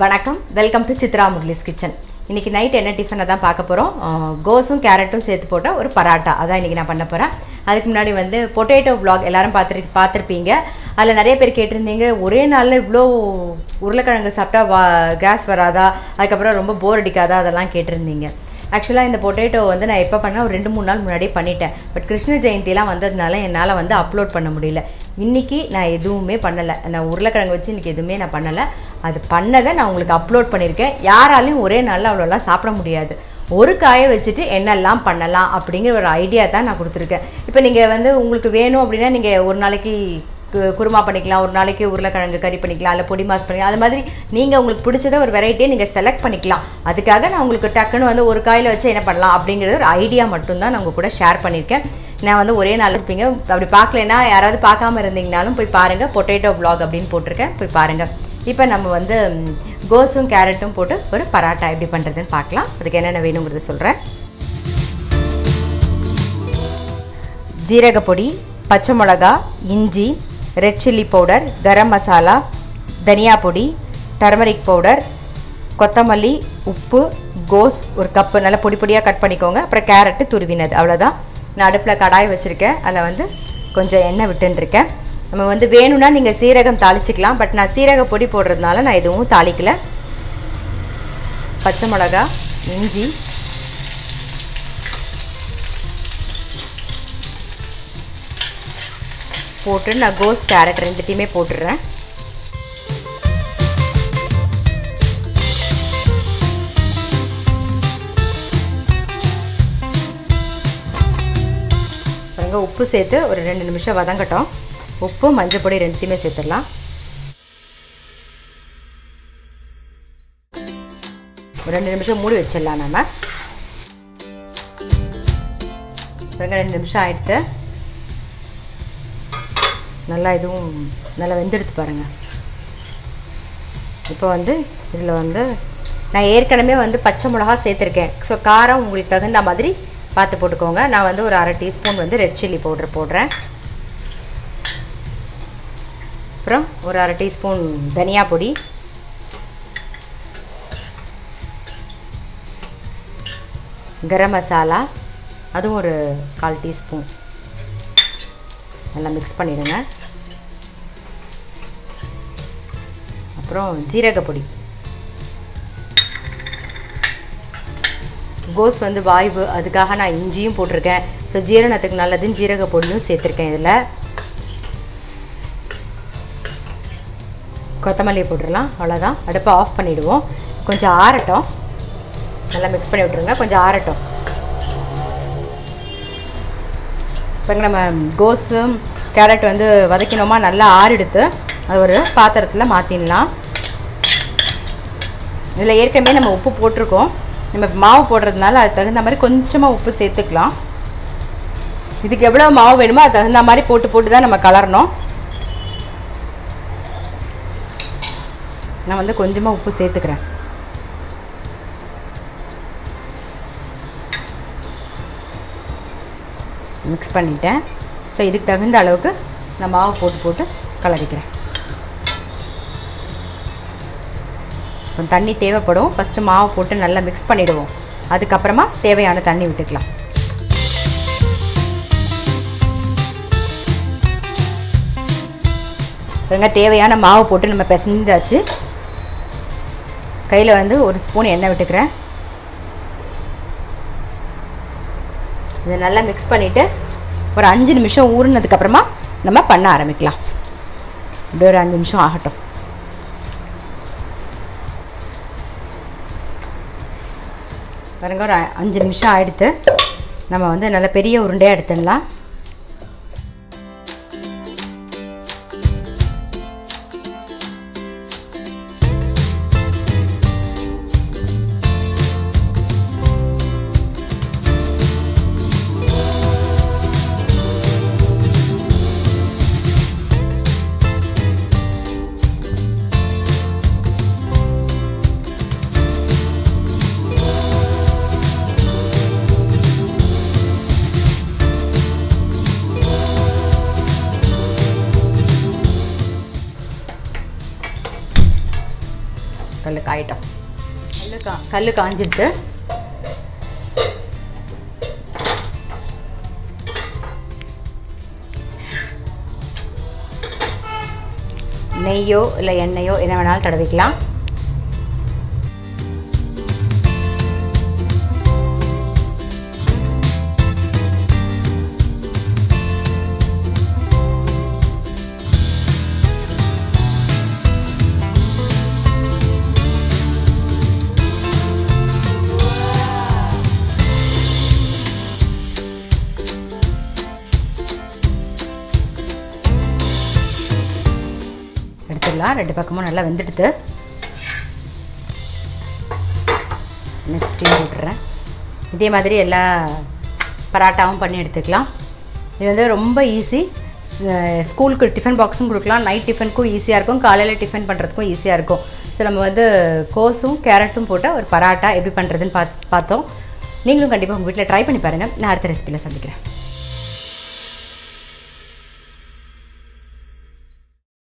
வணக்கம். Welcome to Chitra Murali's kitchen. இன்றைக்கி night என்ன டிஃபனை தான் பார்க்க போகிறோம் கோஸும் கேரட்டும் சேர்த்து போட்ட ஒரு பராட்டா. அதான் இன்றைக்கி நான் பண்ண போகிறேன் அதுக்கு முன்னாடி வந்து பொட்டேட்டோ வ்ளாக் எல்லாரும் பார்த்துரு பார்த்துருப்பீங்க. அதில் நிறைய பேர் கேட்டிருந்தீங்க ஒரே நாளில் இவ்வளோ உருளைக்கிழங்கு சாப்பிட்டா வா கேஸ் வராதா? அதுக்கப்புறம் ரொம்ப போர் அடிக்காதா? அதெல்லாம் கேட்டிருந்தீங்க. ஆக்சுவலாக இந்த பொட்டேட்டோ வந்து நான் எப்போ பண்ணால் ஒரு ரெண்டு மூணு நாள் முன்னாடியே பண்ணிட்டேன். பட் கிருஷ்ண ஜெயந்திலாம் வந்ததுனால என்னால் வந்து அப்லோட் பண்ண முடியல. இன்றைக்கி நான் எதுவுமே பண்ணலை. நான் உருளைக்கிழங்கு வச்சு இன்றைக்கி எதுவுமே நான் பண்ணலை. அது பண்ணதை நான் உங்களுக்கு அப்லோட் பண்ணியிருக்கேன் யாராலையும் ஒரே நாளில் அவ்வளோலாம் சாப்பிட முடியாது. ஒரு காயை வச்சுட்டு என்னெல்லாம் பண்ணலாம் அப்படிங்கிற ஒரு ஐடியா தான் நான் கொடுத்துருக்கேன். இப்போ நீங்கள் வந்து உங்களுக்கு வேணும் அப்படின்னா நீங்கள் ஒரு நாளைக்கு குருமா பண்ணிக்கலாம் ஒரு நாளைக்கு உருளைக்கிழங்கு கறி பண்ணிக்கலாம் இல்லை பொடி மாஸ் பண்ணிக்கலாம். அது மாதிரி நீங்கள் உங்களுக்கு பிடிச்சத ஒரு வெரைட்டியை நீங்கள் செலக்ட் பண்ணிக்கலாம். அதுக்காக நான் உங்களுக்கு டக்குன்னு வந்து ஒரு காயில் வச்சு என்ன பண்ணலாம் அப்படிங்கிறது ஒரு ஐடியா மட்டும்தான் நான் உங்கள் கூட ஷேர் பண்ணியிருக்கேன். நான் வந்து ஒரே நாள் இருப்பீங்க. அப்படி பார்க்கலன்னா யாராவது பார்க்காம இருந்தீங்கனாலும் போய் பாருங்கள் பொட்டேட்டோ ப்ளாக் அப்படின்னு போட்டிருக்கேன். போய் பாருங்கள் இப்போ நம்ம வந்து கோஸும் கேரட்டும் போட்டு ஒரு பராட்டா எப்படி பண்ணுறதுன்னு பார்க்கலாம். அதுக்கு என்னென்ன வேணுங்கிறத சொல்கிறேன் ஜீரகப்பொடி பச்சை மிளகா இஞ்சி red chilli powder garam masala தனியா பொடி டர்மரிக் பவுடர் கொத்தமல்லி உப்பு கோஸ் ஒரு கப்பு நல்லா பொடி பொடியாக கட் பண்ணிக்கோங்க. அப்புறம் கேரட்டு துருவினது. அவ்வளோதான் நான் அடுப்பில் கடாய் வச்சுருக்கேன். அதில் வந்து கொஞ்சம் எண்ணெய் விட்டுருக்கேன் நம்ம வந்து வேணும்னா நீங்கள் சீரகம் தாளிச்சிக்கலாம். பட் நான் சீரக பொடி போடுறதுனால நான் எதுவும் தாளிக்கலை. பச்சை மிளகா இஞ்சி போட்டு நான் கோஸ் கேரட் ரெண்டுத்தையுமே போட்டுடுறேன். பாருங்க உப்பு சேர்த்து ஒரு ரெண்டு நிமிஷம் வதங்கட்டும். உப்பு மஞ்சள் பொடி ரெண்டுத்தையுமே சேர்த்துடலாம். ஒரு ரெண்டு நிமிஷம் மூடி வச்சிடலாம் நம்ம. ரெண்டு நிமிஷம் ஆயிடுத்து. நல்லா இதுவும் நல்லா வெந்தெடுத்து பாருங்கள் இப்போ வந்து இதில் வந்து நான் ஏற்கனவே வந்து பச்சை மிளகா சேர்த்துருக்கேன். ஸோ காரம் உங்களுக்கு தகுந்த மாதிரி பார்த்து போட்டுக்கோங்க. நான் வந்து ஒரு அரை டீஸ்பூன் வந்து ரெட் சில்லி பவுடர் போடுறேன். அப்புறம் ஒரு அரை டீஸ்பூன் தனியா பொடி. கரம் மசாலா. அதுவும் ஒரு கால் டீஸ்பூன். நல்லா மிக்ஸ் பண்ணிவிடுங்க அப்புறம் ஜீரகப்பொடி கோஸ் வந்து வாய்வு அதுக்காக நான் இஞ்சியும் போட்டிருக்கேன். ஸோ ஜீரணத்துக்கு நல்லதுன்னு ஜீரக பொடியும் சேர்த்துருக்கேன் இதில். கொத்தமல்லி போட்டுடலாம் அவ்வளோதான் அடுப்பை ஆஃப் பண்ணிவிடுவோம் கொஞ்சம் ஆறட்டும். நல்லா மிக்ஸ் பண்ணி விட்ருங்க கொஞ்சம் ஆறட்டும். இப்போ நம்ம கோஸும் கேரட் வந்து வதக்கினோமா நல்லா ஆறெடுத்து. அது ஒரு பாத்திரத்தில் மாற்றிடலாம் இதில் ஏற்கனவே நம்ம உப்பு போட்டிருக்கோம். நம்ம மாவு போடுறதுனால அது தகுந்த மாதிரி கொஞ்சமாக உப்பு சேர்த்துக்கலாம். இதுக்கு எவ்வளோ மாவு வேணுமோ அது தகுந்த மாதிரி போட்டு போட்டு தான் நம்ம கலரணும். நான் வந்து கொஞ்சமாக உப்பு சேர்த்துக்கிறேன். மிக்ஸ் பண்ணிட்டேன். ஸோ இதுக்கு தகுந்த அளவுக்கு நான் மாவு போட்டு போட்டு கலரிக்கிறேன். கொஞ்சம் தண்ணி தேவைப்படும். ஃபஸ்ட்டு மாவு போட்டு நல்லா மிக்ஸ் பண்ணிவிடுவோம் அதுக்கப்புறமா தேவையான தண்ணி விட்டுக்கலாம். பாருங்க தேவையான மாவு போட்டு நம்ம பிசைஞ்சாச்சு. கையில் வந்து ஒரு ஸ்பூன் எண்ணெய் விட்டுக்கிறேன். இதை நல்லா மிக்ஸ் பண்ணிவிட்டு ஒரு அஞ்சு நிமிஷம் ஊறினதுக்கப்புறமா நம்ம பண்ண ஆரம்பிக்கலாம். இப்படி ஒரு அஞ்சு நிமிஷம் ஆகட்டும். பாருங்க ஒரு அ- அஞ்சு நிமிஷம் ஆகிடுத்து நம்ம வந்து நல்ல பெரிய உருண்டையாக எடுத்துடலாம். காயட்டும் கல் கா கல் காஞ்சிடுது நெய்யோ இல்லை எண்ணெயோ என்ன வேணாலும் தடவிக்கலாம். போட்டுடலாம் ரெண்டு பக்கமும் நல்லா வெந்துடுது. நெக்ஸ்ட் டீ போட்டுறேன். இதே மாதிரி எல்லா பராட்டாவும் பண்ணி எடுத்துக்கலாம். இது வந்து ரொம்ப ஈஸி ஸ்கூலுக்கு டிஃபன் பாக்ஸும் கொடுக்கலாம். நைட் டிஃபனுக்கும் ஈஸியாக இருக்கும். காலையில் டிஃபன் பண்ணுறதுக்கும் ஈஸியாக இருக்கும். ஸோ நம்ம வந்து கோஸும் கேரட்டும் போட்டால் ஒரு பராட்டா எப்படி பண்ணுறதுன்னு பார்த்து பார்த்தோம். நீங்களும் கண்டிப்பாக உங்கள் வீட்டில் ட்ரை பண்ணி பாருங்கள் நான் அடுத்த ரெசிபியில் சந்திக்கிறேன்.